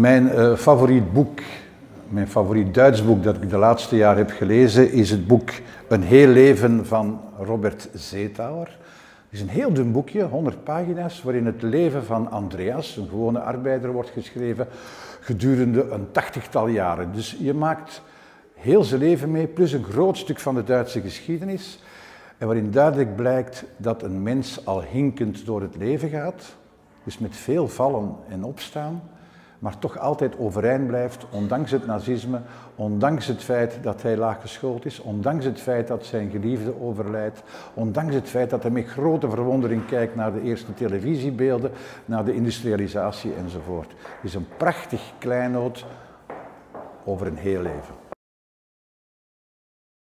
Mijn uh, favoriet boek, mijn favoriet Duits boek dat ik de laatste jaar heb gelezen, is het boek Een heel leven van Robert Zeetauer. Het is een heel dun boekje, 100 pagina's, waarin het leven van Andreas, een gewone arbeider, wordt geschreven gedurende een tachtigtal jaren. Dus je maakt heel zijn leven mee, plus een groot stuk van de Duitse geschiedenis. En waarin duidelijk blijkt dat een mens al hinkend door het leven gaat, dus met veel vallen en opstaan, maar toch altijd overeind blijft, ondanks het nazisme, ondanks het feit dat hij laag geschoold is, ondanks het feit dat zijn geliefde overlijdt, ondanks het feit dat hij met grote verwondering kijkt naar de eerste televisiebeelden, naar de industrialisatie enzovoort. Het is een prachtig kleinoot over een heel leven.